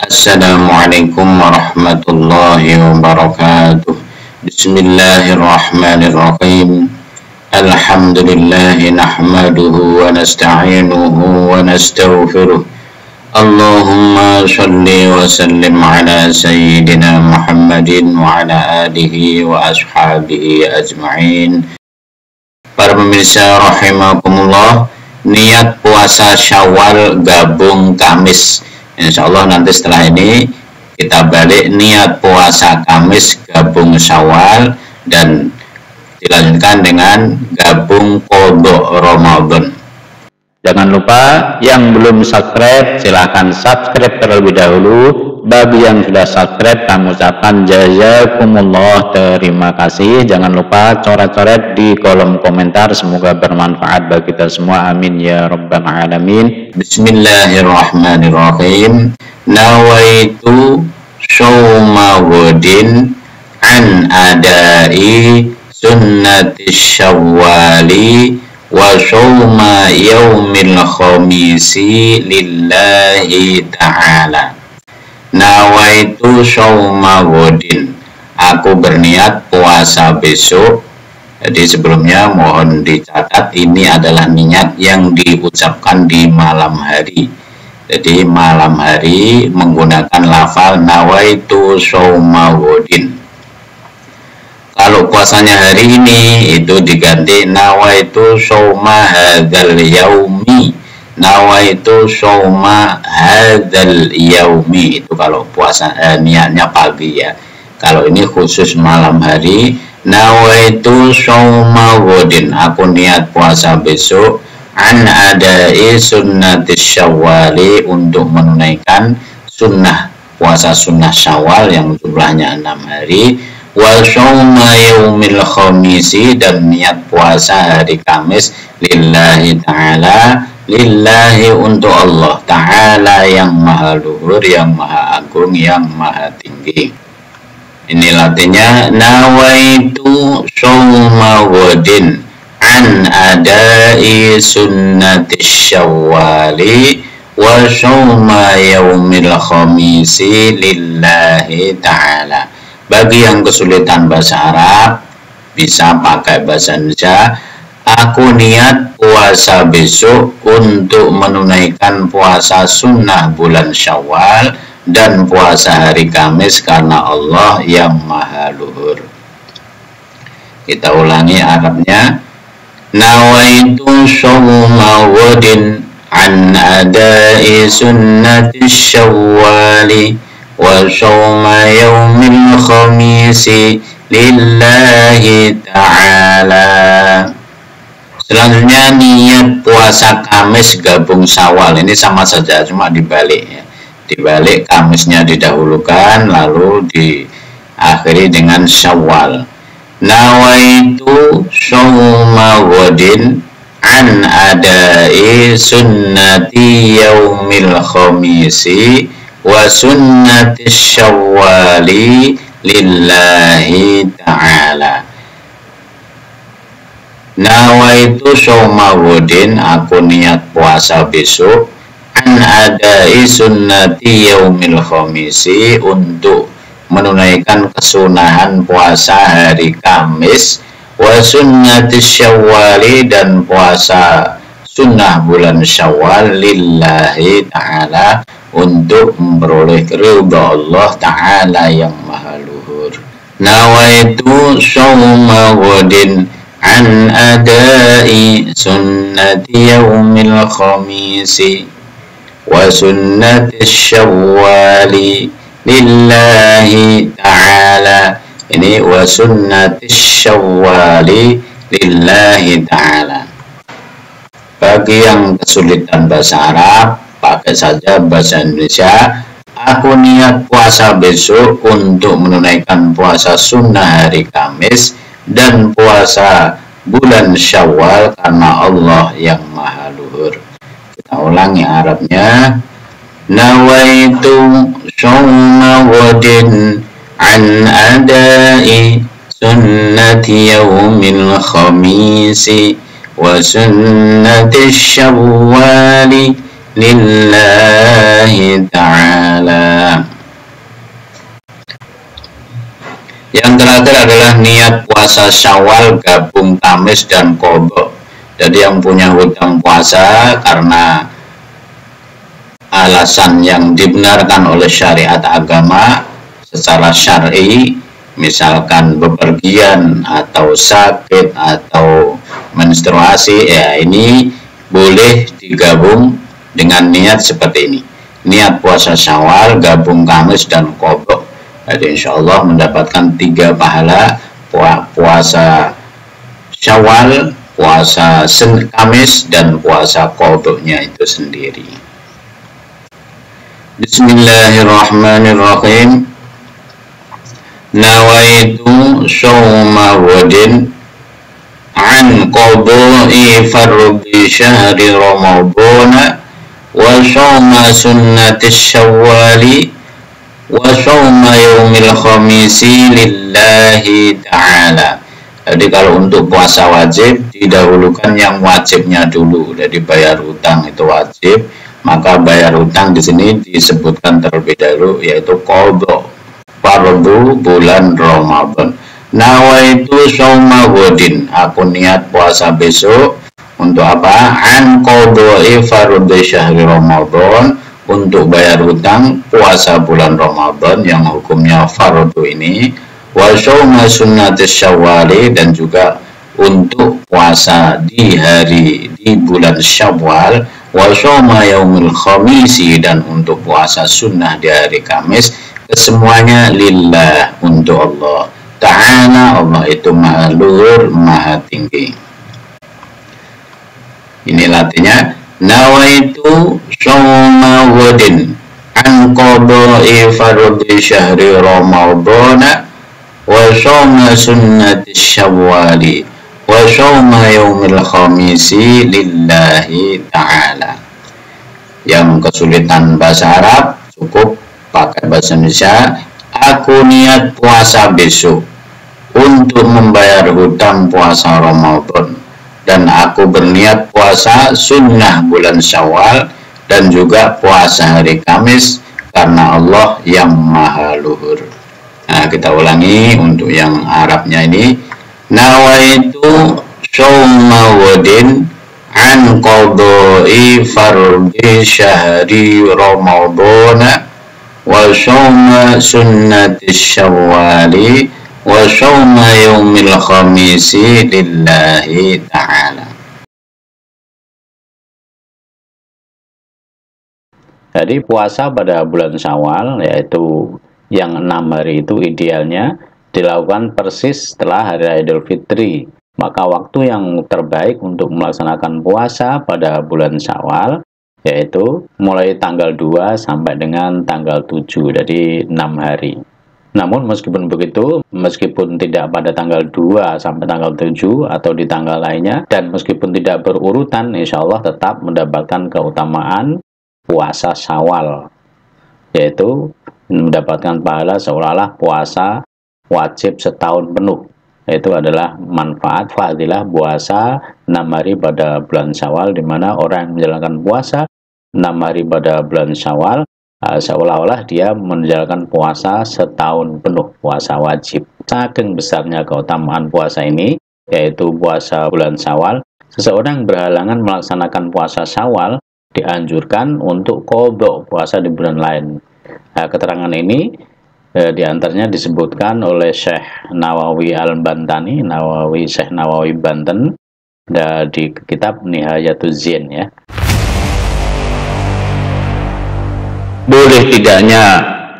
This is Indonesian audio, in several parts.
Assalamualaikum warahmatullahi wabarakatuh. Bismillahirrahmanirrahim. Alhamdulillah nahmaduhu wa nasta'inuhu wa nastaghfiruh Allahumma salli wa sallim ala sayyidina Muhammadin wa ala alihi wa ashabihi ajma'in. Para pemirsa rahimakumullah Niat puasa syawal gabung kamis Insya Allah nanti setelah ini kita balik niat puasa Kamis gabung Syawal dan dilanjutkan dengan gabung kodok Ramadan. Jangan lupa yang belum subscribe silahkan subscribe terlebih dahulu. Bagi yang sudah subscribe kami ucapkan jazakumullah terima kasih. Jangan lupa coret-coret di kolom komentar. Semoga bermanfaat bagi kita semua. Amin ya rabbal alamin. Bismillahirrahmanirrahim. Nawaitu syawma wadin an adai sunnati syawali wa syauma yaumil khamisi lillahi ta'ala nawaitu syauma wadin aku berniat puasa besok. Jadi sebelumnya mohon dicatat ini adalah niat yang diucapkan di malam hari. Jadi malam hari menggunakan lafal nawaitu syauma wadin kalau puasanya hari ini itu diganti nawaitu syauma hadzal yaumi nawaitu syauma hadzal yaumi. Itu kalau puasa eh, niatnya pagi ya. Kalau ini khusus malam hari nawaitu syauma wadin aku niat puasa besok. An adai sunnati syawali untuk menunaikan sunnah puasa sunnah syawal yang jumlahnya enam hari. Wa syawma yaumil khamisi dan niat puasa hari Kamis lillahi ta'ala lillahi untuk Allah ta'ala yang maha luhur yang maha agung yang maha tinggi ini latinya nawaitu syawma wadin an adai sunnati syawali wa syawma yaumil khamisi lillahi ta'ala bagi yang kesulitan bahasa Arab, bisa pakai bahasa Indonesia. Aku niat puasa besok untuk menunaikan puasa sunnah bulan syawal dan puasa hari Kamis karena Allah yang maha luhur. Kita ulangi Arabnya. Nawaitu shawma wadin an adai sunnati syawali wa shawma yawmin khamisi lillahi ta'ala selanjutnya niat puasa Kamis gabung Sawal ini sama saja cuma dibalik ya. Dibalik Kamisnya didahulukan lalu diakhiri dengan Syawal. Nawaitu syauma wadin an adai sunnati yaumil khamisi wa sunnati syawali lillahi ta'ala Nawaitu soma wudin aku niat puasa besok. An adai sunnati yaumil khomisi untuk menunaikan kesunahan puasa hari Kamis. Wa sunnati syawali dan puasa sunnah bulan syawal lillahi ta'ala untuk memperoleh ridha Allah Ta'ala yang maha luhur. Nawaitu syawma wadin adai sunnati yaumil khamisi wa sunnati syawali lillahi ta'ala ini wa sunnati syawali lillahi ta'ala bagi yang kesulitan bahasa Arab pakai saja bahasa Indonesia. Aku niat puasa besok untuk menunaikan puasa sunnah hari Kamis dan puasa bulan Syawal karena Allah yang maha luhur. Kita ulangi Arabnya. Nawaitu syawma wadin an adai sunnati yaumil khamisi wa sunnati syawali lillahi ta'ala Yang terakhir adalah niat puasa Syawal gabung Kamis dan Kodok. Jadi yang punya hutang puasa karena alasan yang dibenarkan oleh syariat agama secara syar'i misalkan bepergian atau sakit atau menstruasi ya ini boleh digabung dengan niat seperti ini niat puasa syawal gabung kamis dan kodok jadi insya Allah mendapatkan tiga pahala. Puasa syawal puasa kamis dan puasa kodoknya itu sendiri. Bismillahirrahmanirrahim. Nawaitu sawma wadin an qadai fardi syahri ramadana wa sawma sunnati syawali wa sawma yaumil khamisi lillahi ta'ala. Jadi kalau untuk puasa wajib didahulukan yang wajibnya dulu. Jadi bayar hutang itu wajib maka bayar hutang di sini disebutkan terlebih dahulu yaitu kodok fardu bulan Ramadan. Nawaitu sawma wadin aku niat puasa besok untuk apa? An qadai fardhu syahri Ramadan untuk bayar hutang puasa bulan Ramadan yang hukumnya fardu ini wa sawma sunnatis syawali dan juga untuk puasa di hari di bulan Syawal wa sawma yaumil khamisi dan untuk puasa sunnah di hari Kamis kesemuanya lillah untuk Allah. Ta'ala Allah itu maha luhur maha tinggi. Ini latihnya nawaitu sawma wadin an qada'i fardhi syahri ramadana wa sawma sunnati syawali wa sawma yaumil khamisi lillahi ta'ala. Yang kesulitan bahasa Arab cukup pakai bahasa Indonesia aku niat puasa besok untuk membayar hutang puasa Ramadan dan aku berniat puasa sunnah bulan Syawal dan juga puasa hari Kamis karena Allah yang maha luhur. Nah kita ulangi untuk yang Arabnya ini. Nawaitu sawma wadin an qadai fardhi syahri Ramadana wa syawma sunnati syawali wa syawma yaumil khamisi lillahi ta'ala Jadi puasa pada bulan Syawal yaitu yang enam hari itu idealnya dilakukan persis setelah hari Idul Fitri. Maka waktu yang terbaik untuk melaksanakan puasa pada bulan Syawal yaitu mulai tanggal 2 sampai dengan tanggal 7 jadi 6 hari namun meskipun begitu, meskipun tidak pada tanggal 2 sampai tanggal 7 atau di tanggal lainnya, dan meskipun tidak berurutan, insya Allah tetap mendapatkan keutamaan puasa syawal, yaitu mendapatkan pahala seolah-olah puasa wajib setahun penuh. Itu adalah manfaat fadilah puasa 6 hari pada bulan syawal, di mana orang yang menjalankan puasa enam hari pada bulan Syawal uh, seolah-olah dia menjalankan puasa setahun penuh puasa wajib. Saking besarnya keutamaan puasa ini, yaitu puasa bulan Syawal, seseorang berhalangan melaksanakan puasa Syawal dianjurkan untuk kodok puasa di bulan lain. Nah, keterangan ini eh, di antaranya disebutkan oleh Syekh Nawawi Al-Bantani, Nawawi Syekh Nawawi Banten, di kitab Nihayatul Zin ya. Boleh tidaknya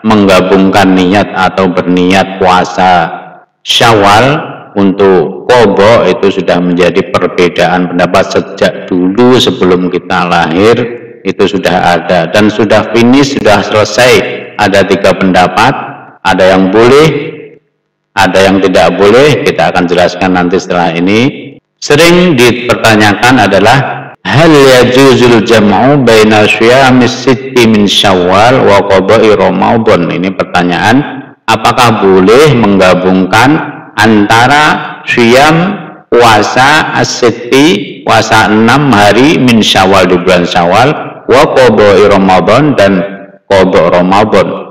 menggabungkan niat atau berniat puasa syawal untuk kobo itu sudah menjadi perbedaan pendapat sejak dulu sebelum kita lahir. Itu sudah ada dan sudah finish sudah selesai. Ada tiga pendapat. Ada yang boleh ada yang tidak boleh. Kita akan jelaskan nanti setelah ini. Sering dipertanyakan adalah hal yajuzul jam'u baina syiamis sitti min syawal wa qada'i ramadan ini pertanyaan. Apakah boleh menggabungkan antara syam puasa as-sitti puasa enam hari min syawal di bulan syawal wa qada'i ramadan dan qada' ramadan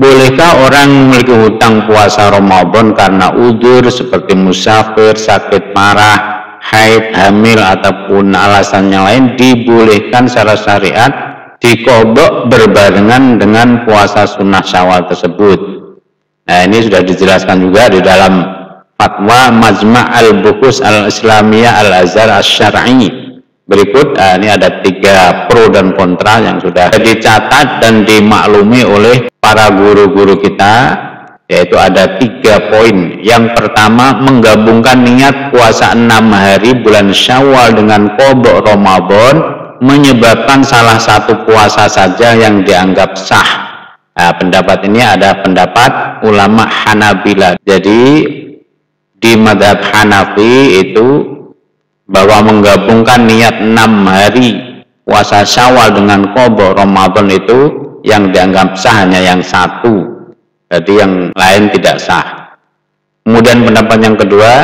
Bolehkah orang memiliki hutang puasa Ramadan karena udur seperti musafir, sakit parah, haid, hamil ataupun alasan yang lain dibolehkan secara syariat dikodok berbarengan dengan puasa sunnah syawal tersebut. Nah ini sudah dijelaskan juga di dalam fatwa Majma' al-Bukus al-Islamiyah al-Azhar al-Syar'i Berikut uh, ini ada tiga pro dan kontra yang sudah dicatat dan dimaklumi oleh para guru-guru kita yaitu ada tiga poin. Yang pertama menggabungkan niat puasa enam hari bulan Syawal dengan kodok Ramadan menyebabkan salah satu puasa saja yang dianggap sah. Nah, pendapat ini ada pendapat ulama Hanabila. Jadi di madhab Hanafi itu bahwa menggabungkan niat enam hari puasa syawal dengan kodok Ramadan itu yang dianggap sah hanya yang satu jadi yang lain tidak sah. Kemudian pendapat yang kedua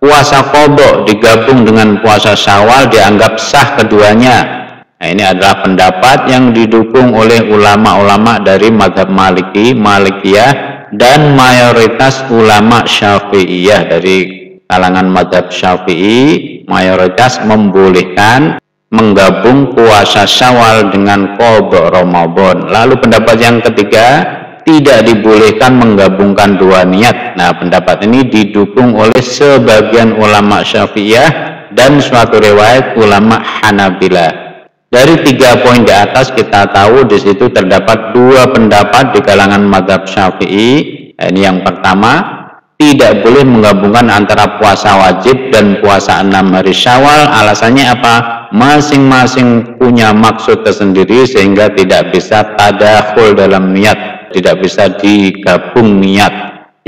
puasa kodok digabung dengan puasa syawal dianggap sah keduanya. Nah, ini adalah pendapat yang didukung oleh ulama-ulama dari madhab maliki, malikiyah dan mayoritas ulama syafi'iyah. Dari kalangan madhab syafi'i mayoritas membolehkan menggabung puasa syawal dengan kodok Ramadan. Lalu pendapat yang ketiga tidak dibolehkan menggabungkan dua niat. Nah pendapat ini didukung oleh sebagian ulama syafi'iyah dan suatu riwayat ulama Hanabila dari tiga poin di atas kita tahu di situ terdapat dua pendapat di kalangan madhab syafi'i. Ini yang pertama tidak boleh menggabungkan antara puasa wajib dan puasa enam hari syawal. Alasannya apa? Masing-masing punya maksud tersendiri sehingga tidak bisa tadakhul dalam niat tidak bisa digabung niat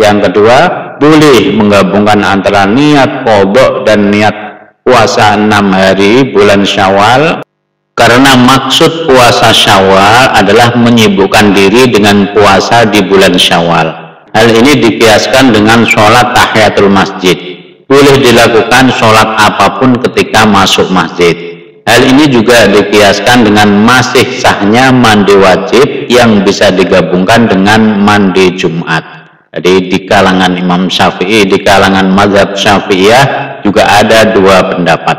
yang kedua boleh menggabungkan antara niat kodok dan niat puasa enam hari bulan syawal karena maksud puasa syawal adalah menyibukkan diri dengan puasa di bulan syawal Hal ini dikiaskan dengan sholat tahiyatul masjid. Boleh dilakukan sholat apa pun ketika masuk masjid. Hal ini juga dikiaskan dengan masih sahnya mandi wajib yang bisa digabungkan dengan mandi Jumat. Jadi di kalangan Imam Syafi'i, di kalangan mazhab Syafi'iyah juga ada dua pendapat.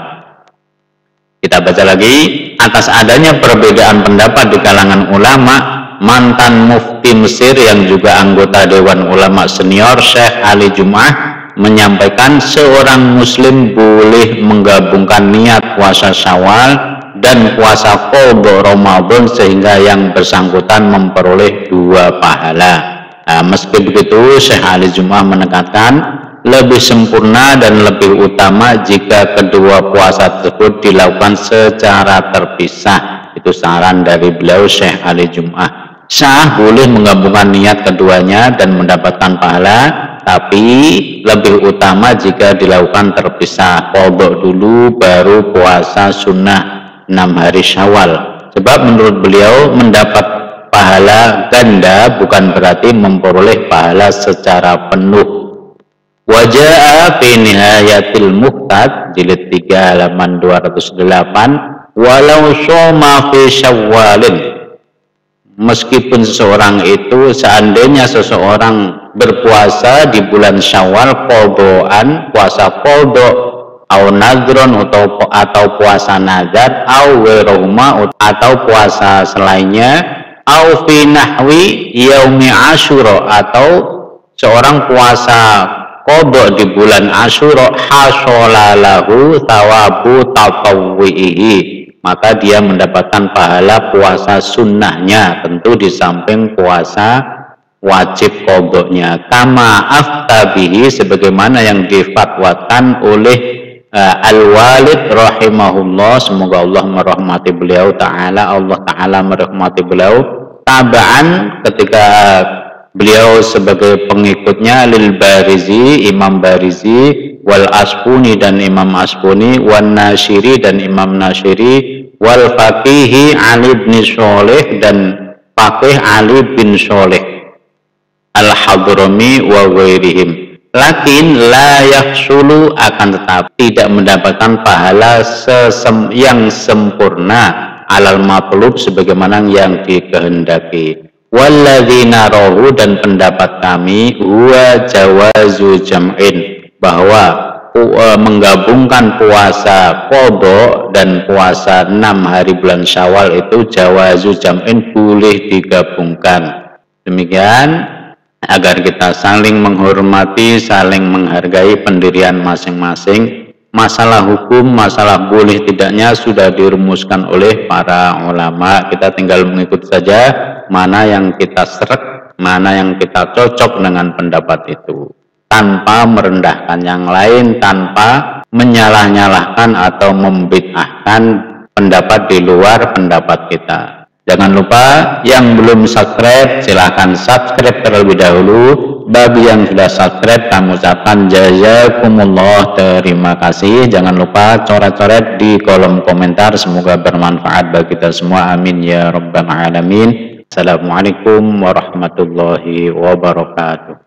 Kita baca lagi, atas adanya perbedaan pendapat di kalangan ulama, mantan mufti Mesir yang juga anggota Dewan Ulama Senior Syekh Ali Jum'ah menyampaikan seorang muslim boleh menggabungkan niat puasa syawal dan puasa qadha Ramadan sehingga yang bersangkutan memperoleh dua pahala. Nah, meski begitu Syekh Ali Jum'ah menekankan lebih sempurna dan lebih utama jika kedua puasa tersebut dilakukan secara terpisah. Itu saran dari beliau Syekh Ali Jum'ah sah boleh menggabungkan niat keduanya dan mendapatkan pahala tapi lebih utama jika dilakukan terpisah kodok dulu baru puasa sunnah enam hari syawal. Sebab menurut beliau mendapat pahala ganda bukan berarti memperoleh pahala secara penuh. Wajah fi nihayatil muhtad jilid 3 halaman 208 walau soma fi syawalin. Meskipun seseorang itu seandainya seseorang berpuasa di bulan syawal kodoan puasa kodo au nadron atau atau puasa nazar au weroma atau puasa selainnya au fi nahwi yaumi asyura atau seorang puasa kodok di bulan asyura hasolalahu tawabu tatawwihi maka dia mendapatkan pahala puasa sunnahnya tentu di samping puasa wajib kodoknya. Kama aftabihi sebagaimana yang difatwakan oleh uh, al-walid rahimahullah. Semoga Allah merahmati beliau ta'ala Allah ta'ala merahmati beliau. Tabaan ketika beliau sebagai pengikutnya lil barizi imam barizi wal Aspuni dan Imam Aspuni wan Nasiri dan Imam Nasiri wal Faqihi Ali bin Sholeh dan Faqih Ali bin Sholeh al Hadrami wa ghairihim. Lakin la yahsulu akan tetap tidak mendapatkan pahala sesem yang sempurna alal matlub sebagaimana yang dikehendaki. Walladzina rohu dan pendapat kami huwa jawazu jam'in bahwa uh, menggabungkan puasa kodo dan puasa enam hari bulan syawal itu jawazu jam'in boleh digabungkan. Demikian agar kita saling menghormati saling menghargai pendirian masing-masing. Masalah hukum masalah boleh tidaknya sudah dirumuskan oleh para ulama. Kita tinggal mengikut saja mana yang kita seret mana yang kita cocok dengan pendapat itu. Tanpa merendahkan yang lain, tanpa menyalah-nyalahkan atau membid'ahkan pendapat di luar pendapat kita. Jangan lupa yang belum subscribe silahkan subscribe terlebih dahulu. Bagi yang sudah subscribe kami ucapkan jazakumullah terima kasih. Jangan lupa coret-coret di kolom komentar semoga bermanfaat bagi kita semua. Amin ya rabbal alamin. Assalamualaikum warahmatullahi wabarakatuh.